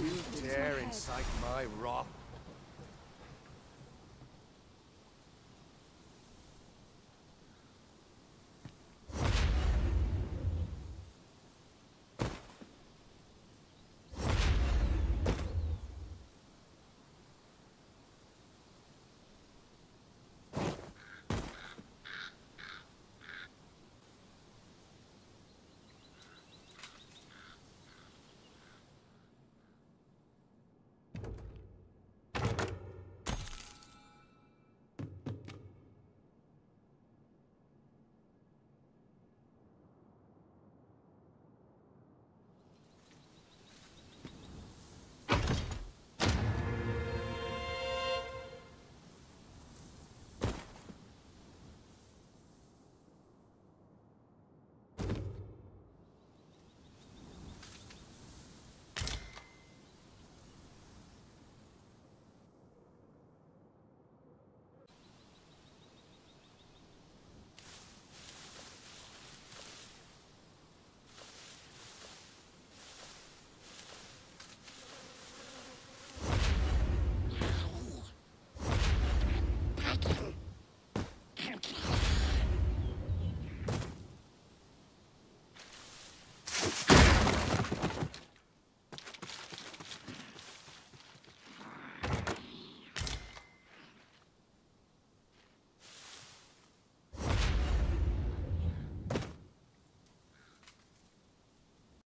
You dare incite my wrath?